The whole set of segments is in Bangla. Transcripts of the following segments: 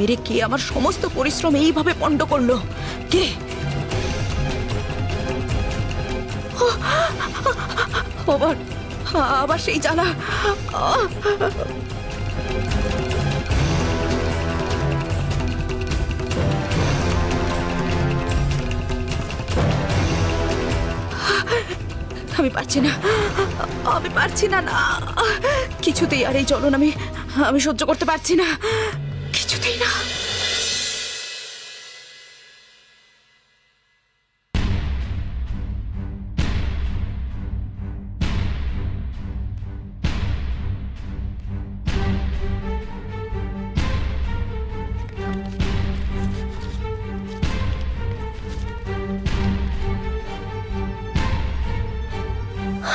মেরে কে? আমার সমস্ত পরিশ্রম এইভাবে পণ্ড করল। কে? আবার সেই আহ! আমি পারছি না। আমি পারছি না না। কিছুতেই আর এই জ্বলন আমি আমি সহ্য করতে পারছি না। কিছুতেই না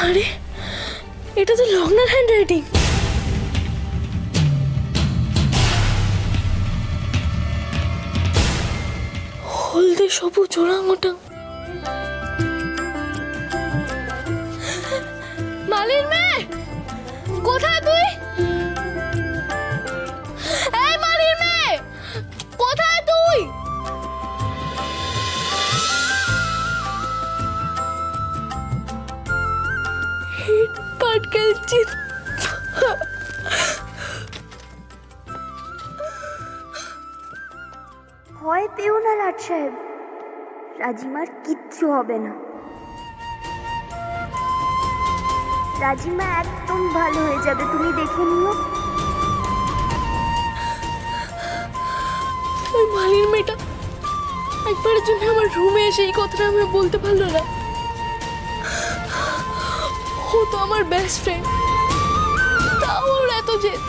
আরে এটা তো লগ্নার হ্যান্ড রাইটিং সবুজ ওরাংওটাং মালির কোথায় তুই? মালির মেয়ে, কোথায় তুই? পাটকেল ভয় পেও না, লাট সাহেব। রাজিমার কিচ্ছু হবে না। রাজিমা একদম ভালো হয়ে যাবে, তুমি দেখে নিও। ওই মালির মেয়েটা একবারের জন্য আমার রুমে এসে এই কথাটা আমি বলতে পারল না। ও তো আমার বেস্ট ফ্রেন্ড তাও ওর এত জেদ।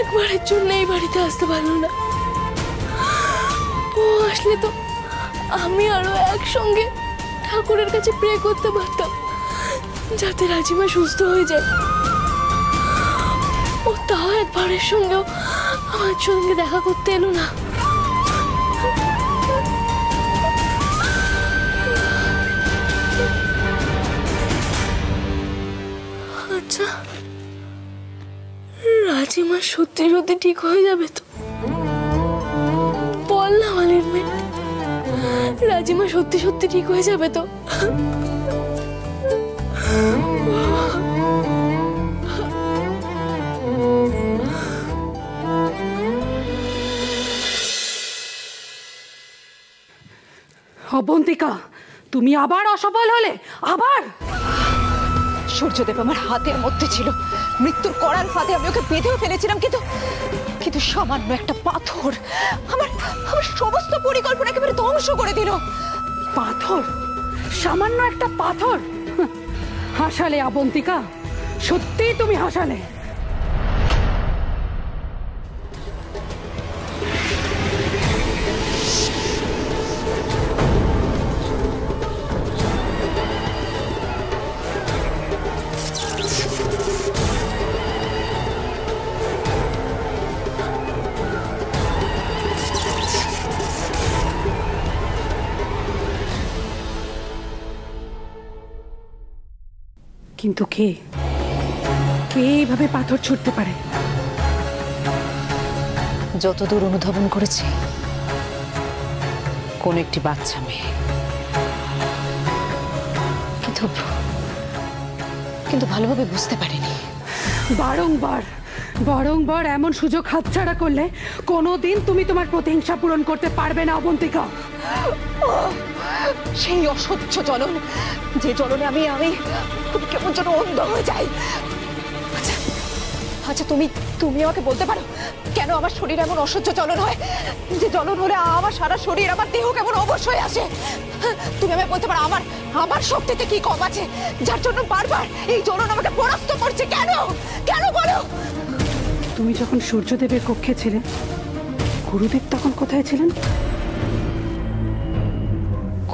একবারের জন্য এই বাড়িতে আসতে পারল না। ও আসলে তো আমি আরও একসঙ্গে ঠাকুরের কাছে প্রে করতে পারতাম, যাতে রাজিমা সুস্থ হয়ে যায়। ও তাও একবারের সঙ্গেও আমার সঙ্গে দেখা করতে এলো না। আচ্ছা রাজিমা সত্যি সত্যি ঠিক হয়ে যাবে তো? রাজিমা সত্যি সত্যি ঠিক হয়ে যাবে তো? অবন্তিকা তুমি আবার অসফল হলে? আবার? সূর্যদেব আমার হাতের মধ্যে ছিল। মৃত্যুর করার ফাঁদে আমি ওকে বেঁধেও ফেলেছিলাম কিন্তু কিন্তু সামান্য একটা পাথর। আমার আমার সমস্ত পরিকল্পনা একেবারে ধ্বংস করে দিল। পাথর? সামান্য একটা পাথর? হাসালে আবন্তিকা, সত্যিই তুমি হাসালে। কিন্তু কে? কে এইভাবে পাথর ছুটতে পারে? যতদূর অনুধাবন করেছি কোন একটি বাচ্চা মেয়ে। কিন্তু কিন্তু ভালোভাবে বুঝতে পারিনি। বারংবার বারংবার এমন সুযোগ হাতছাড়া করলে কোনোদিন তুমি তোমার প্রতিহিংসা পূরণ করতে পারবে না অবন্তিকা। সেই অসহ্য জ্বলন যে জ্বলনে আমি আমি কেমন যেন অন্ধ হয়ে যাই। আচ্ছা আচ্ছা তুমি তুমি আমাকে বলতে পারো, কেন আমার শরীর এমন অসহ্য জ্বলন হয়? যে জ্বলন হলে আমার সারা শরীর, আমার দেহ কেমন অবশ্যই আসে? তুমি আমাকে বলতে পারো, আমার আমার শক্তিতে কি কম আছে? যার জন্য বারবার এই জ্বলন আমাকে পরাস্ত করছে, কেন? কেন বলো? তুমি যখন সূর্যদেবের কক্ষে ছিলে, গুরুদেব তখন কোথায় ছিলেন?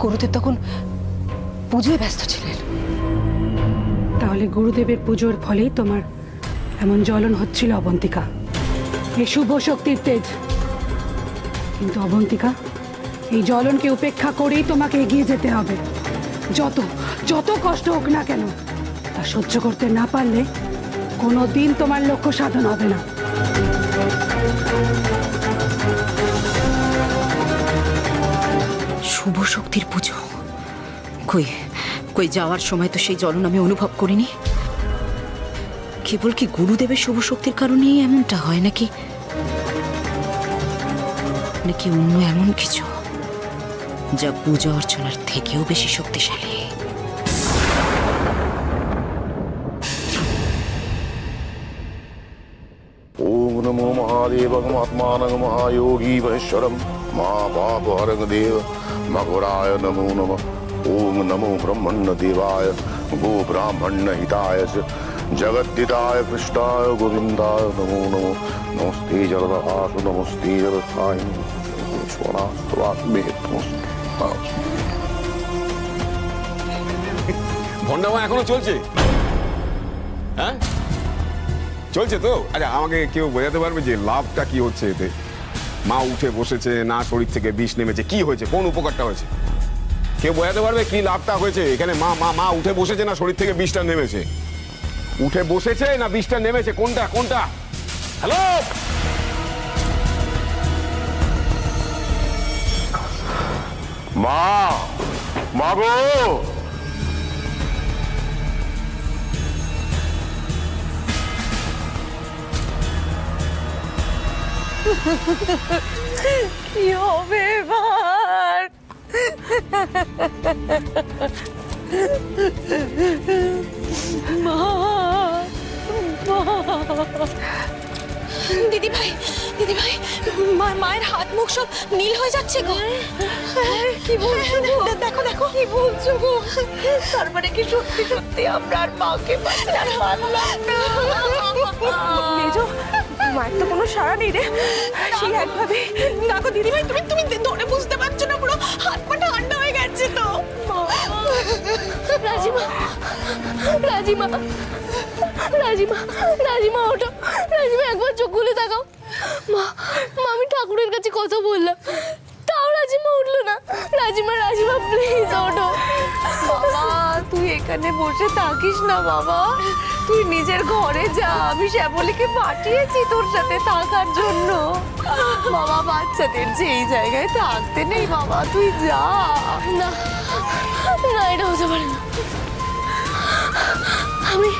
গুরুদেব তখন পুজোয় ব্যস্ত ছিলেন। তাহলে গুরুদেবের পুজোর ফলেই তোমার এমন জ্বলন হচ্ছিল, অবন্তিকা। এই শুভ শক্তির তেজ। কিন্তু অবন্তিকা, এই জ্বলনকে উপেক্ষা করেই তোমাকে এগিয়ে যেতে হবে। যত যত কষ্ট হোক না কেন, তা সহ্য করতে না পারলে কোনো দিন তোমার লক্ষ্য সাধন হবে না। শুভ শক্তির পুজো কই কই যাওয়ার সময় তো সেই জ্বলন আমি অনুভব করিনি কেবল কি গুরুদেবের শুভ শক্তির কারণেই এমনটা হয় নাকি নাকি অন্য এমন কিছু যা পূজা অর্চনার থেকেও বেশি শক্তিশালী ओम नमो महादेवगमात्मानं महायोगी महेश्वरं महापापहरगदेव मघुराय नमो नमः ओम नमो ब्रह्मण्यदेवाय गो ब्राह्मण्यहिताय च जगद्दिताय कृष्णाय गोविन्दाय नमो नमो नमस्ते जलदहासु नमस्ते जलसाय स्वरास्त्वात्मे ভন্ডামা এখনো চলছে হ্যাঁ চলছে তো আচ্ছা আমাকে কেউ বোঝাতে পারবে যে লাভটা কি হচ্ছে এতে মা উঠে বসেছে, না শরীর থেকে বিষ নেমেছে, কি হয়েছে? কোন উপকারটা হয়েছে? কেউ বোঝাতে পারবে কি লাভটা হয়েছে? এখানে মা মা মা উঠে বসেছে, না শরীর থেকে বিষটা নেমেছে? উঠে বসেছে, না বিষটা নেমেছে? কোনটা কোনটা? হ্যালো মা মা গো! কি হবে এবার দিদি ভাই দিদি ভাই মায়ের হাত মুখ সব নীল হয়ে যাচ্ছে গো। কি বলছো গো? দেখো দেখো কি বলছো গো? তার মানে কি সত্যি সত্যি আমরা আর মাকে মেজো মায়ের তো কোনো সাড়া নেই রে। সেই একভাবে। দেখো দিদি ভাই তুমি তুমি ধরে বুঝতে পারছ না পুরো হাত পা ঠান্ডা হয়ে গেছে তো। রাজিমা রাজিমা রাজিমা রাজিমা, ওঠো। রাজিমা, একবার চোখ খুলে তাকাও। মা, আমি ঠাকুরের কাছে কথা বললাম। রাজিমা উঠল না। রাজিমা রাজিমা প্লিজ ওঠো। বাবা, তুই এখানে বসে থাকিস না বাবা। তুই নিজের ঘরে যা। আমি শ্যামলীকে পাঠিয়েছি তোর সাথে থাকার জন্য। বাবা, বাচ্চাদের যে এই জায়গায় থাকতে নেই বাবা, তুই যা। না না, এটা হতে পারে না। আমি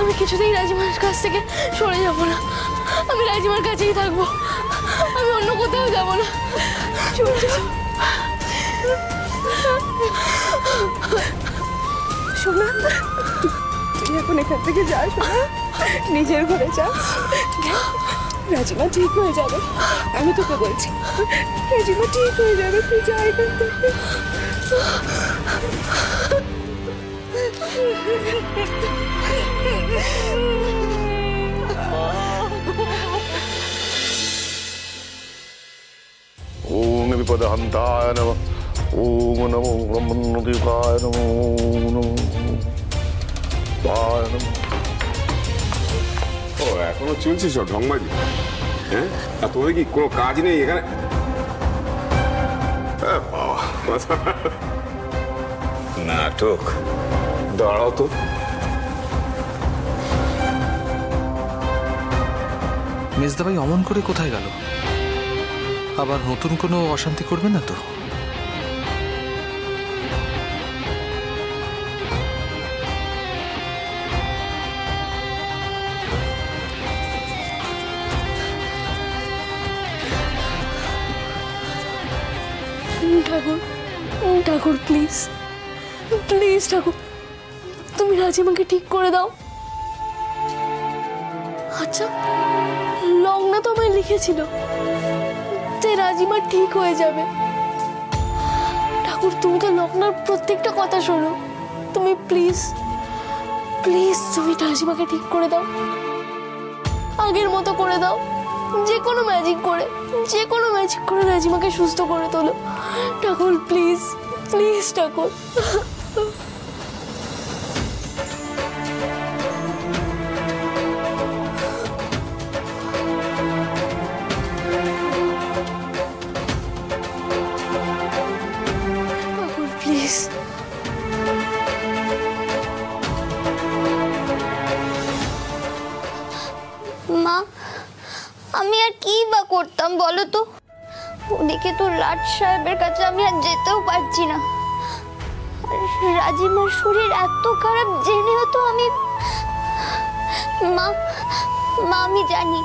আমি কিছুতেই রাজিমার কাছ থেকে সরে যাব না। আমি রাজিমার কাছেই থাকব। আমি অন্য কোথাও যাব না। শোনা, তুই এখন এখান থেকে যা নিজের ঘরে যা। রাজিমা ঠিক হয়ে যাবে। আমি তোকে বলছি, রাজিমা ঠিক হয়ে যাবে, তুই যা এখান থেকে। विपदहन्ताय नमः ओम नमो ब्रह्मण्यदेवाय नमो नमो वाय नमः ও এখনো চলছে সব ঢংবাজি হ্যাঁ আর তোদের কি কোনো কাজ নেই এখানে এ বাবা, নাটক দাঁড়াও তো মেজদাবাই অমন করে কোথায় গেল আবার নতুন কোনো অশান্তি করবে না তো? ঠাকুর ঠাকুর প্লিজ প্লিজ ঠাকুর, তুমি রাজিমাকে ঠিক করে দাও। আচ্ছা লগ্না তো আমায় লিখেছিল। রাজিমা ঠিক হয়ে যাবে। ঠাকুর, তুমি তো লগ্নার প্রত্যেকটা কথা শোনো। তুমি প্লিজ প্লিজ তুমি রাজিমাকে ঠিক করে দাও। আগের মতো করে দাও। যে কোনো ম্যাজিক করে, যে কোনো ম্যাজিক করে রাজিমাকে সুস্থ করে তোলো। ঠাকুর প্লিজ প্লিজ ঠাকুর। কি বা করতাম বলো তো? ওদিকে তো লাট সাহেবের কাছে আমি আর যেতেও পারছি না। রাজিমার শরীর এত খারাপ জেনেও তো আমি মা মা আমি জানি,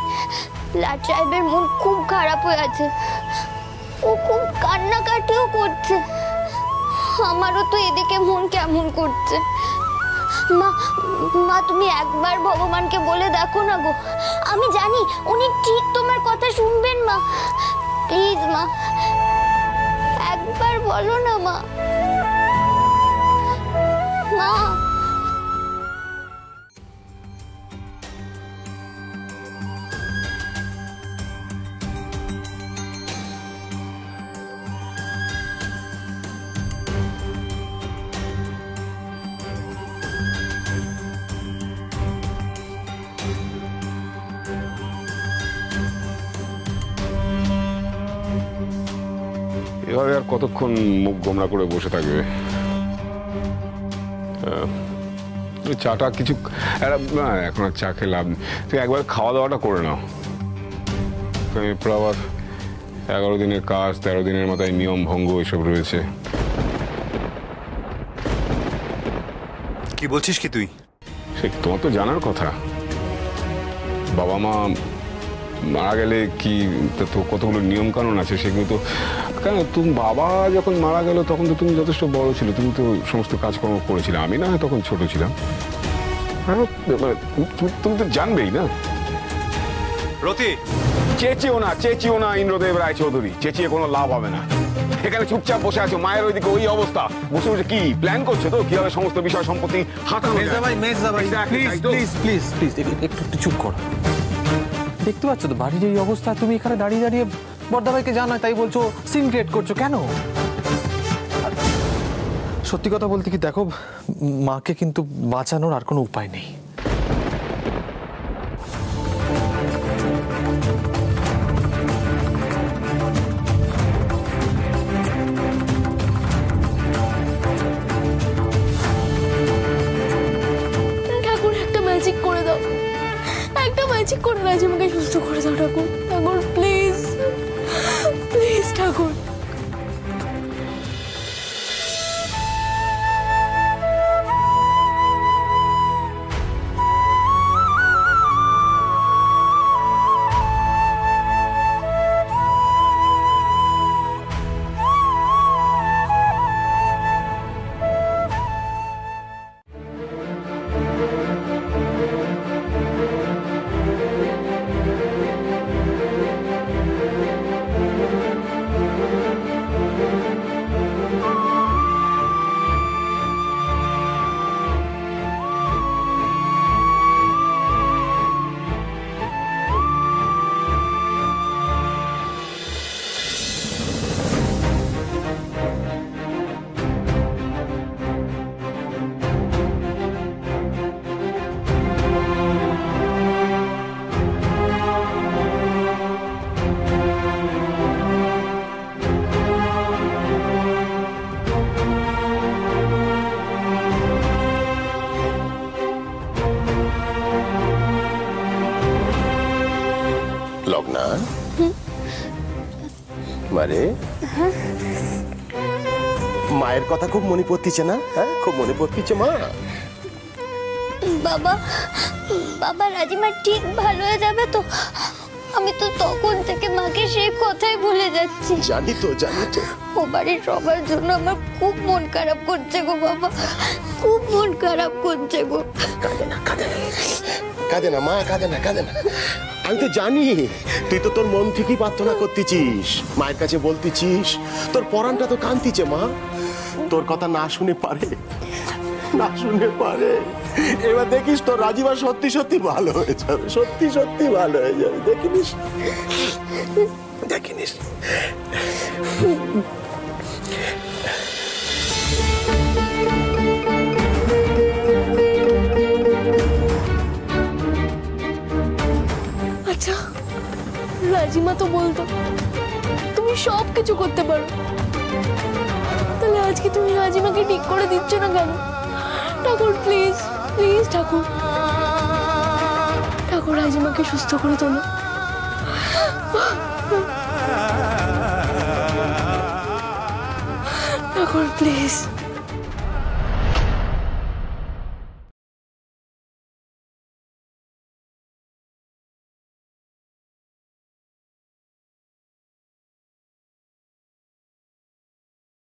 লাট সাহেবের মন খুব খারাপ হয়ে আছে। ও খুব কান্নাকাটিও করছে। আমারও তো এদিকে মন কেমন করছে। মা মা, তুমি একবার ভগবানকে বলে দেখো না গো। আমি জানি উনি ঠিক তোমার কথা শুনবেন, মা। প্লিজ, মা, একবার বলো না, মা। মা এভাবে আর কতক্ষণ মুখ গোমরা করে বসে থাকবে? চাটা কিছু না এখন আর চা খেয়ে লাভ নেই। তুই একবার খাওয়া দাওয়াটা করে নাও। এরপর আবার এগারো দিনের কাজ তেরো দিনের মাথায় নিয়ম ভঙ্গ এসব রয়েছে। কি বলছিস কি তুই? সে তোমার তো জানার কথা। বাবা মা মারা গেলে কি তো কতগুলো নিয়ম কানুন আছে সেগুলো তো কেন তুমি বাবা যখন মারা গেল তখন তো তুমি যথেষ্ট বড় ছিল তুমি তো সমস্ত কাজকর্ম করেছিলে। আমি না হয় তখন ছোট ছিলাম। মানে তুমি- তুমি তো জানবেই না। রতি! চেঁচিও না চেঁচিও না ইন্দ্রদেব রায় চৌধুরী চেঁচিয়ে কোনো লাভ হবে না। এখানে চুপচাপ বসে আছো মায়ের ওইদিকে ওই অবস্থা। বসে বসে কি প্ল্যান করছ তো? কীভাবে সমস্ত বিষয় সম্পত্তি হাতানো যায়? মেজদা ভাই মেজদা ভাই প্লিজ প্লিজ প্লিজ প্লিজ একটু একটু চুপ করো। দেখতে পাচ্ছ তো, বাড়ির এই অবস্থা, তুমি এখানে দাঁড়িয়ে দাঁড়িয়ে বর্দা ভাইকে জানায়, তাই বলছো সিন ক্রিয়েট করছ, কেন? সত্যি কথা বলতে কি, দেখো মাকে কিন্তু বাঁচানোর আর কোনো উপায় নেই। ম্যাজিক করে রাজিমাকে সুস্থ করে দাও ঠাকুর। ঠাকুর প্লিজ প্লিজ ঠাকুর। কথা খুব মনে পড়তিছে না? হ্যাঁ খুব মনে পড়তিছে মা। বাবা বাবা রাজিমা ঠিক ভালো হয়ে যাবে তো? আমি তো তখন থেকে মাকে সেই কথাই ভুলে যাচ্ছি। জানি তো জানি তো। ও বাড়ির সবার জন্য আমার খুব মন খারাপ করছে গো বাবা। খুব মন খারাপ করছে গো। কাঁদে না কাঁদে না। কাঁদে না মা কাঁদে না কাঁদে না। আমি তো জানি তুই তো তোর মন থেকেই প্রার্থনা করতেছিস। মায়ের কাছে বলতেছিস তোর পরাণটা তো কান্তিছে মা। তোর কথা না শুনে পারে, না শুনে পারে। এবার দেখিস তোর রাজিবা সত্যি সত্যি ভালো হয়ে যাবে, সত্যি সত্যি ভালো হয়ে যাবে। দেখিনিস? দেখিনিস? আচ্ছা রাজিমা তো বলতো, তুমি সব কিছু করতে পারো। আজকে তুমি রাজিমাকে ঠিক করে দিচ্ছ না কেন? ঠাকুর প্লিজ প্লিজ ঠাকুর। ঠাকুর রাজিমাকে সুস্থ করে তোলো। ঠাকুর প্লিজ